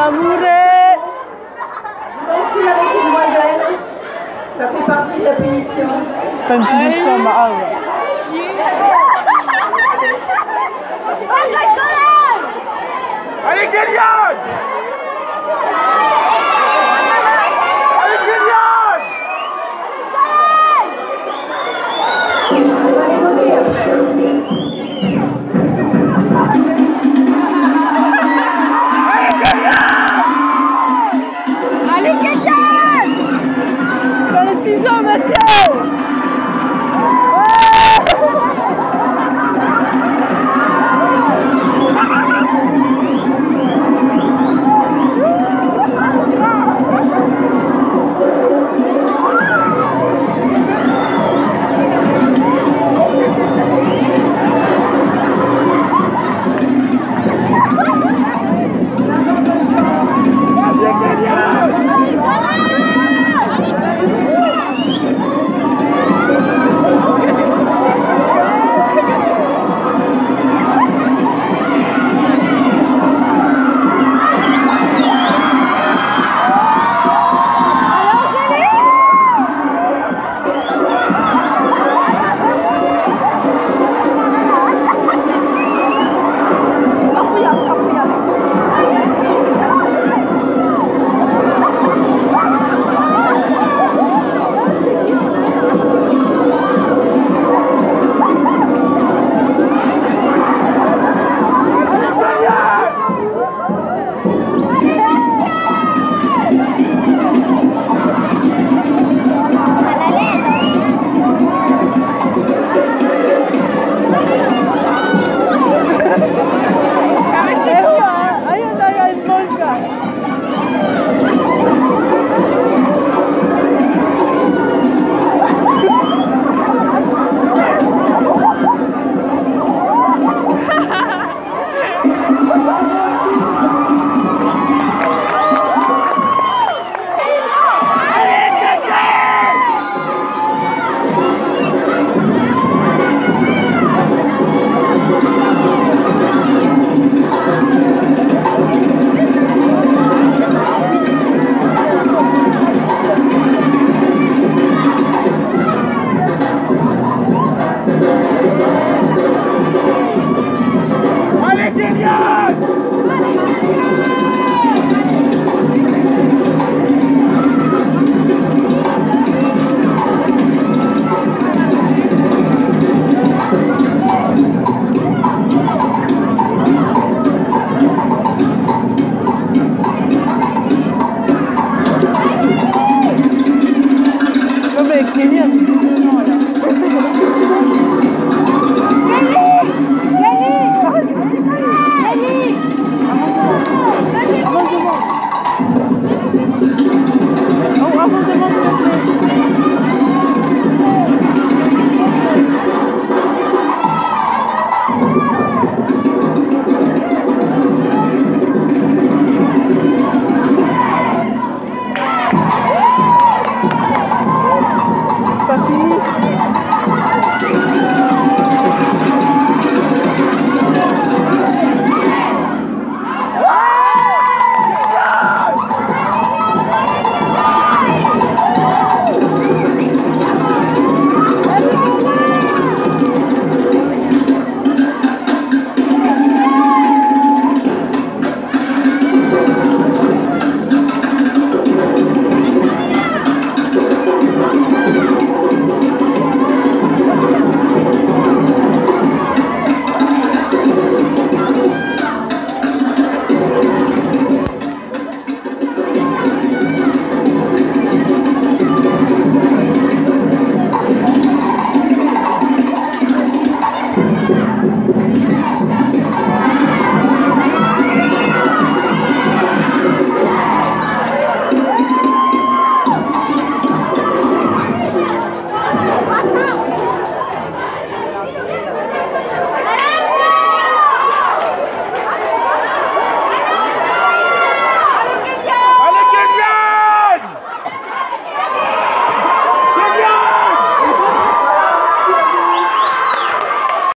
Tamouré avec ces demoiselles. Ça fait partie de la punition. C'est pas une punition, ma âme. Allez,